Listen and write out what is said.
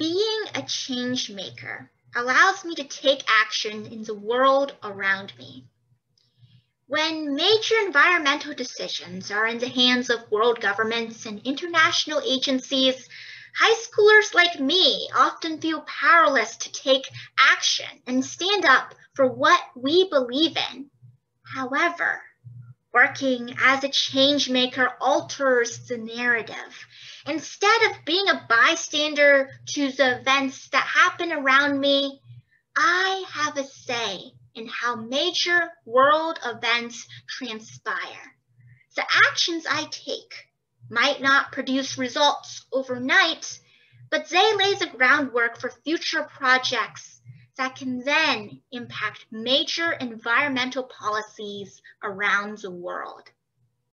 Being a change maker allows me to take action in the world around me. When major environmental decisions are in the hands of world governments and international agencies, high schoolers like me often feel powerless to take action and stand up for what we believe in. However, working as a change maker alters the narrative. Instead of being a bystander to the events that happen around me, I have a say in how major world events transpire. The actions I take might not produce results overnight, but they lay the groundwork for future projects that can then impact major environmental policies around the world.